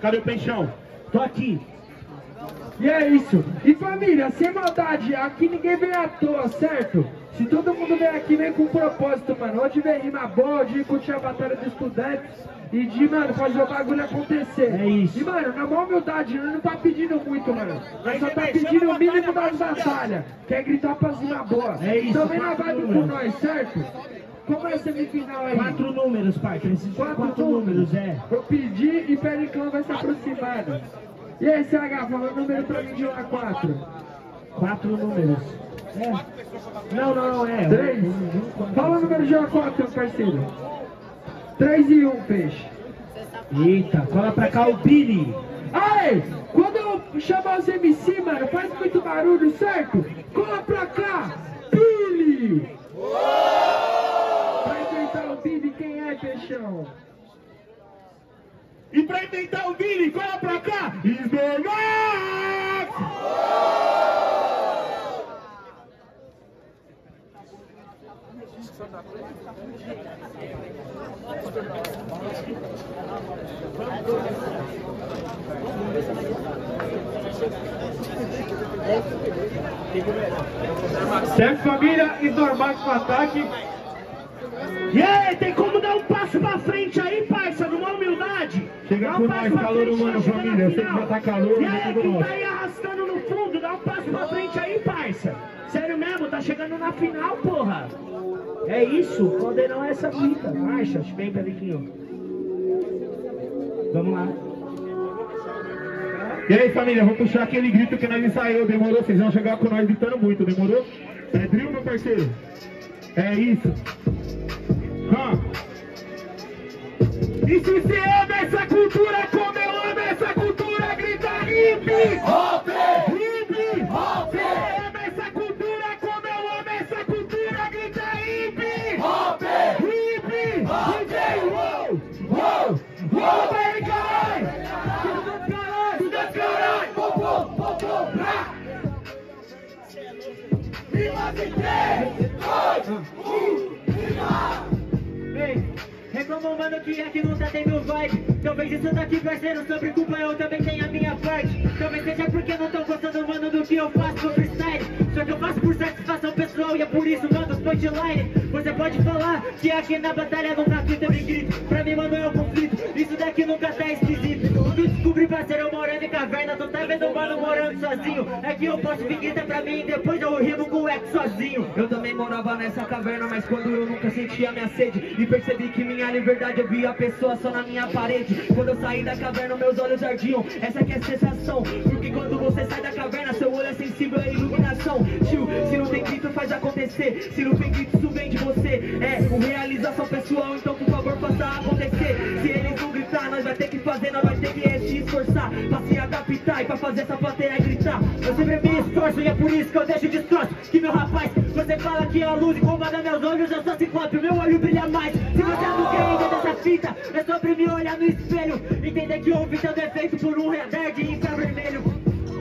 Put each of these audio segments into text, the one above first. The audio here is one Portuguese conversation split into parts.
Cadê o peixão? Tô aqui. E é isso. E família, sem maldade, aqui ninguém vem à toa, certo? Se todo mundo vem aqui, vem com propósito, mano. Hoje vem rima boa, de curtir a batalha dos estudantes e de, mano, fazer o bagulho acontecer. É isso. E, mano, na maior humildade, nós não tá pedindo muito, mano. Nós só tá pedindo o mínimo das batalhas, que é gritar pra cima boa. É isso, Então vem na vibe com nós, certo? Como é a semifinal aí? Quatro números, pai. Preciso de quatro, números, é. Vou pedir e Pericão vai se aproximando. E aí, CH, fala o número pra mim de 1 a 4. Quatro números. É. Não, não, não, é. 3. Um, um, um, Fala o número de 1 a 4, meu parceiro. 3 e 1, peixe. Eita, cola pra cá o Billy. Aí, quando eu chamar os MC, mano, faz muito barulho, certo? Cola pra cá, Billy! Pra enfrentar o Billy, quem é, peixão? E pra inventar o Vini, cola pra cá! Esmeralda! Certo, família? Isnormax no ataque. E aí, tem como dar um passo pra frente aí, parça, numa humildade? Chega Dá com um passo pra calor humano, família. Eu sei que já tá calor, E aí, tudo quem tá aí arrastando no fundo, dá um passo pra frente aí, parça. Sério mesmo, tá chegando na final. É isso, condenar essa fita. Marcha, vem, Peliquinho. Vamos lá. E aí, família, vou puxar aquele grito que nós ensaiou, demorou? Vocês vão chegar com nós gritando muito, demorou? É meu parceiro? É isso. Hã? E se você ama essa cultura como eu amo essa cultura, grita hip! Reclamam, mano, que aqui não tá tendo vibe. Talvez isso daqui, parceiro, sobre culpa eu também tenho a minha parte. Talvez seja porque não tão gostando, mano, do que eu faço no freestyle. Só que eu faço por satisfação pessoal e é por isso, mano, punchline Você pode falar que aqui na batalha nunca teve grito. Pra mim, mano, é um conflito, isso daqui nunca tá esquisito sozinho. É que eu posso vir grita pra mim e depois eu rimo com o ex sozinho. Eu também morava nessa caverna, mas quando eu nunca sentia minha sede E percebi que minha liberdade eu via a pessoa só na minha parede. Quando eu saí da caverna, meus olhos ardiam. Essa que é a sensação Porque quando você sai da caverna, seu olho é sensível à iluminação. Tio, se não tem grito, faz acontecer. Se não tem grito, isso vem de você. É, com realização pessoal, então por favor faça acontecer. Se eles não gritar, nós vai ter que fazer, nós vai ter que se esforçar. Pra se adaptar e pra fazer essa plateia e é por isso que eu deixo destroço. Que meu rapaz, você fala que a luz incomoda meus olhos Eu sou ciclope, meu olho brilha mais. Se você não quer ainda dessa fita É sobre me olhar no espelho. Entender que houve seu defeito por um radar de infravermelho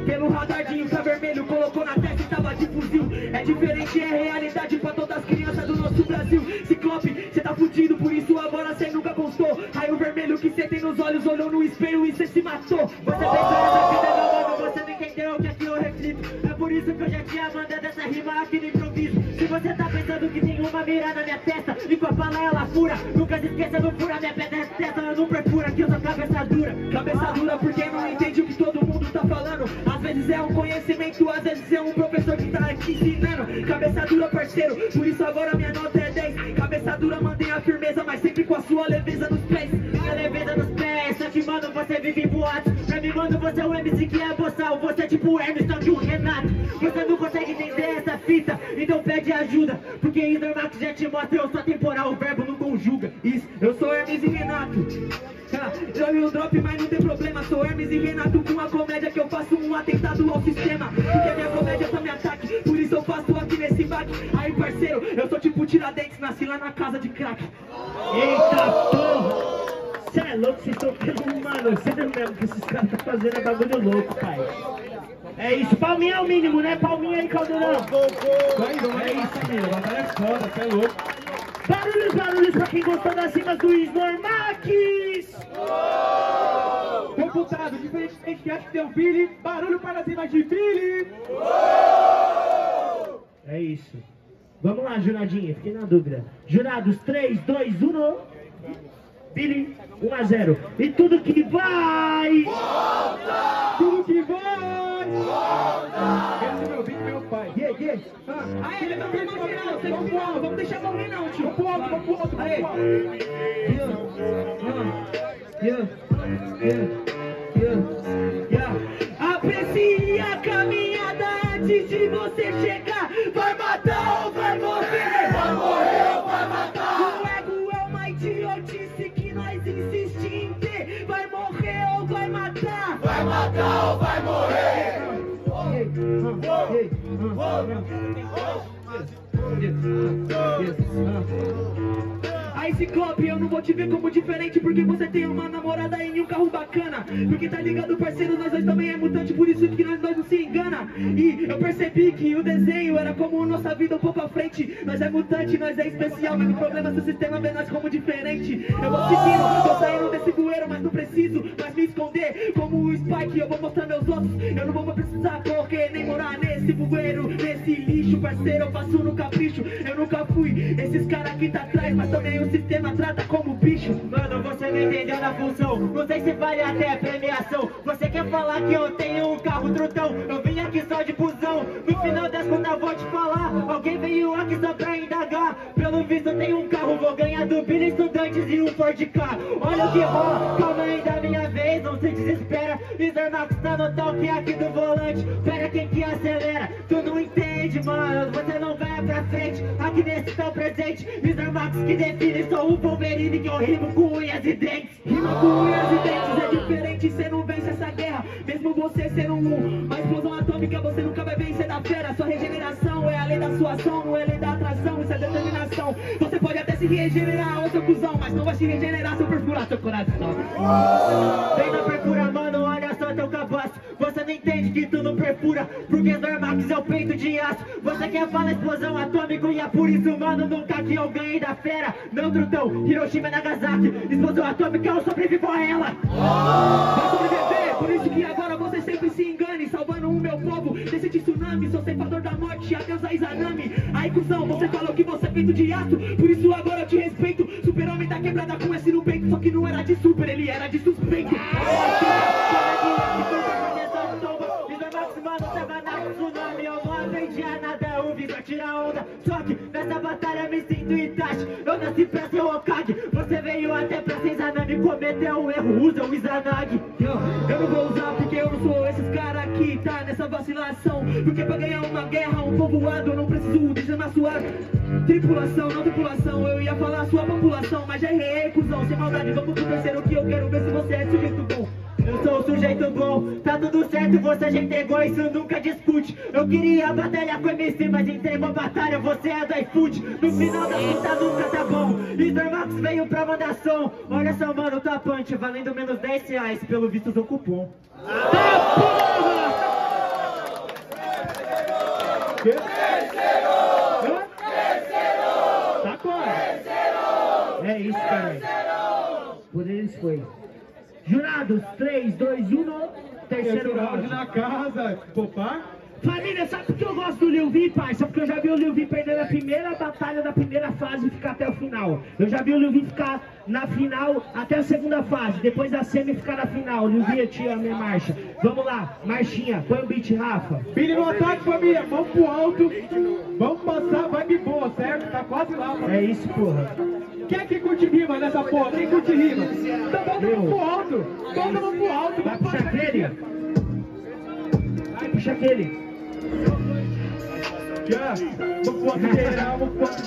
Pelo radar de infravermelho, colocou na testa e tava de fuzil. É diferente, é realidade pra todas as crianças do nosso Brasil. Ciclope, cê tá fudido, por isso agora cê nunca constou. Raio vermelho que cê tem nos olhos, olhou no espelho e cê se matou. Você pensou nessa vida, meu mano, isso que eu já tinha mandado essa rima aqui no improviso. Se você tá pensando que tem uma mira na minha testa E com a ela fura Nunca se esqueça, não fura minha pedra testa Eu não perfura, que eu sou cabeça dura. Cabeça dura porque não entende o que todo mundo tá falando. Às vezes é um conhecimento, às vezes é um professor que tá aqui ensinando. Cabeça dura parceiro, por isso agora minha nota é 10 Cabeça dura mantém a firmeza, mas sempre com a sua leveza nos pés. Minha leveza nos pés, só que mano, você vive em boatos Mano, você é o MC que é boçal Você é tipo Hermes, só que o Renato. Você não consegue entender essa fita, então pede ajuda. Porque Inormax já te mostra, eu sou temporal, o verbo não conjuga. Isso, eu sou Hermes e Renato. Ah, Eu e o drop, mas não tem problema. Sou Hermes e Renato com a comédia Que eu faço um atentado ao sistema. Porque a minha comédia só me ataque Por isso eu faço aqui nesse baque. Aí parceiro, eu sou tipo Tiradentes Nasci lá na casa de crack. Eita louco, vocês estão pegando, mano. Você não mesmo que esses caras estão fazendo é bagulho louco, pai. É isso, palminha é o mínimo, né? Palminha aí, caldeirão. É isso, família. Batalha é foda, você é louco. Barulhos, barulhos pra quem gostou das rimas do Isnormax! Vou resultado. Diferentemente que acha que deu Billy, barulho para cima de Billy. É isso. Vamos lá, juradinha, fiquei na dúvida. Jurados, 3, 2, 1. Billy, 1 a 0. E tudo que vai! Tudo que vai. Esse é meu vídeo, meu pai. Yeah, yeah. Ah, Aí, ele não tem no final, tem final. alto. Vamos deixar morrer não, tio. Vamos pro alto, vamos pro alto, Aí. alto. Yeah, yeah, yeah, Ciclope, eu não vou te ver como diferente Porque você tem uma namorada e um carro bacana. Porque tá ligado, parceiro, nós dois também é mutante Por isso que nós dois não se engana. E eu percebi que o desenho era como nossa vida um pouco à frente. Nós é mutante, nós é especial Mas o problema é se o sistema vê nós como diferente. Eu vou seguindo, tô saindo desse bueiro Mas não preciso mais me esconder. Como o Spike, eu vou mostrar meus ossos. Eu não vou precisar correr nem morar nesse bueiro Nesse lixo, parceiro, eu faço no capricho. Eu nunca fui esses caras que tá Mas também o sistema trata como bicho. Mano, você não entendeu na função. Não sei se vale até premiação. Você quer falar que eu tenho um carro trutão? Eu vim aqui só de busão. No final das contas vou te falar. Alguém veio aqui só pra indagar. Pelo visto eu tenho um carro. Vou ganhar do Billy Estudantes e um Ford K Olha o que rola, calma aí da minha vez. Não se desespera. Max tá no toque aqui do volante. Pera quem que acelera? Tu não entende, mano. Você não frente Aqui nesse tão presente Mr. Max que define Sou o Wolverine que eu rimo com unhas e dentes. Rima com unhas e dentes é diferente, cê não vence essa guerra. Mesmo você sendo um, uma explosão atômica Você nunca vai vencer da fera. Sua regeneração é a lei da sua ação Não é lei da atração, isso é determinação. Você pode até se regenerar, ô seu cuzão Mas não vai se regenerar se eu perfurar seu coração. Vem na que tu não perfura Porque Zormax é o peito de aço. Você quer falar explosão atômico E é por isso, mano, nunca que eu ganhei da fera. Não, trutão, Hiroshima e Nagasaki. Explosão atômica, eu sobrevivo a ela. Vai sobreviver, por isso que agora você sempre se engane Salvando o meu povo desse tsunami. Sou ceifador da morte, adeus a Izanami. Aí cuzão, você falou que você é feito de aço. Por isso agora eu te respeito. Super-homem tá quebrada com S no peito Só que não era de super, ele era de suspeito Eu não aprendi a nada, eu vim pra tirar onda. Só que nessa batalha me sinto Itachi Eu nasci pra ser Hokage. Você veio até pra ser Izanami Cometeu um erro, usa o Izanagi Eu, não vou usar porque eu não sou esses caras que tá nessa vacilação. Porque pra ganhar uma guerra, um povoado Eu não preciso chamar sua tripulação, não tripulação Eu ia falar sua população, mas já errei, cuzão. Sem maldade, vamos pro terceiro que eu quero ver se você é sujeito bom tudo certo, você já entregou, isso nunca discute Eu queria batalhar com MC, mas entregou a batalha, você é do iFood No final da luta nunca tá bom, Mr. Max veio pra mandar som Olha só, mano, tá punch, valendo menos 10 reais, pelo visto usou cupom Tá quase. É isso, cara. Por eles foi. Jurados, 3, 2, 1. Terceiro round na casa. Popar. Família, sabe por que eu gosto do Lil V, pai? Só porque eu já vi o Lil V perder a primeira batalha da primeira fase e ficar até o final. Eu já vi o Lil V ficar na final até a segunda fase. Depois da semi ficar na final. Lil V, eu te amo, minha marcha. Vamos lá, marchinha. Põe o beat, Rafa. Billy no ataque, família. Vamos pro alto. Vamos passar vibe boa, certo? Tá quase lá, família. É isso, porra. Quem é que curte rima nessa porra? Quem curte rima? Então vamos Eu. pro alto. Vamos vamos pro alto. Vai puxar aquele. Vai puxar aquele. Yeah. Vamos pro alto geral, vamos pro alto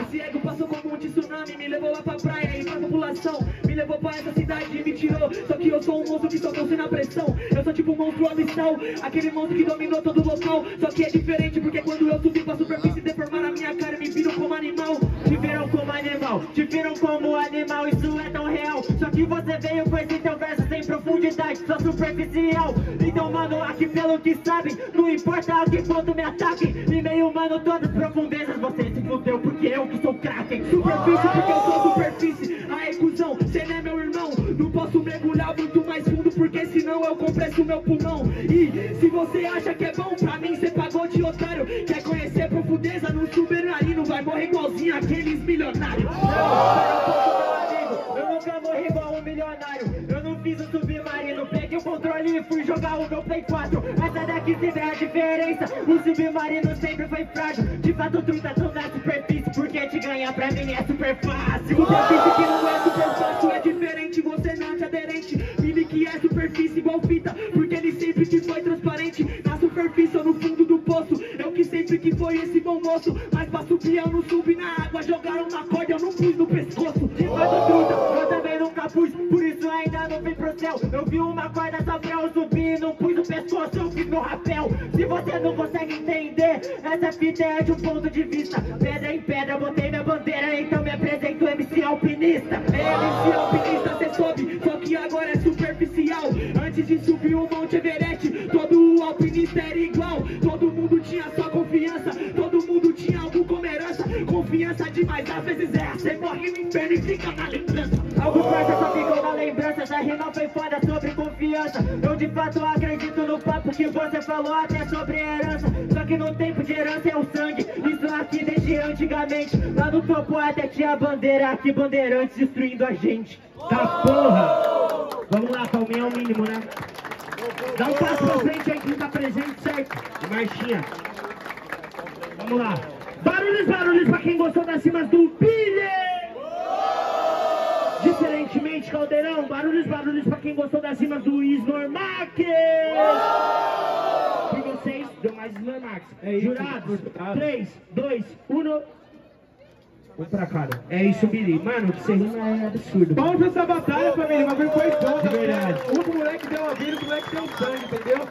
Esse ego passou como um tsunami, me levou lá pra praia e pra população. Me levou pra essa cidade e me tirou. Só que eu sou um monstro que só fosse na pressão. Eu sou tipo um monstro abissal, aquele monstro que dominou todo o local. Só que é diferente porque quando eu subi pra superfície deformar a minha cara, me viram como animal. Te viram como animal, te viram como animal, isso é tão real. Só que você veio com esse teu verso sem profundidade, só superficial. Então, mano, aqui pelo que sabem, não importa a que ponto me ataquem. E meio humano, todas as profundezas, você se fudeu porque eu que sou Kraken. Superfície porque eu sou superfície. Posso mergulhar muito mais fundo porque senão eu compresso meu pulmão. E se você acha que é bom pra mim, cê pagou de otário. Quer conhecer profundeza no submarino? Vai morrer igualzinho aqueles milionários. Amigo, eu nunca morri igual um milionário. Eu não fiz o submarino, peguei o controle e fui jogar o meu Play 4. Essa daqui sempre é a diferença. O submarino sempre foi frágil. De fato, tá tão na superfície, porque te ganhar pra mim é super fácil. Superfície que não é super aderente. Mini que é superfície igual fita, porque ele sempre que foi transparente. Na superfície ou no fundo do poço, eu que sempre que foi esse bom moço. Mas pra subir eu não subi na água, jogaram na corda, eu não pus no pescoço. De fato, truta, eu também nunca pus, por isso ainda não fui pro céu. Eu vi uma corda só pra eu subir, não pus no pescoço, eu fiz meu rapel. Se você não consegue entender, essa fita é de um ponto de vista. Pedra em pedra, botei minha bandeira, então me apresento MC Alpinista. No papo que você falou até sobre herança. Só que no tempo de herança é o sangue, isso aqui desde antigamente. Lá no topo até tinha bandeira, aqui bandeirantes destruindo a gente. Tá porra! Vamos lá, Palminha é o mínimo, né? Dá um passo pra frente aí quem tá presente, certo? Marchinha. Vamos lá. Barulhos, barulhos pra quem gostou das cimas do Billy! Diferentemente, Caldeirão. Barulhos, barulhos pra quem gostou das cimas do Snormax! Por vocês, deu mais Snormax. Jurados, 3, 2, 1. Vamos pra cara. É isso, Billy. Mano, o que você rima é absurdo. Vamos pra essa batalha, família. O bagulho foi foda. De verdade. Um moleque deu a vida, o moleque deu sangue, entendeu?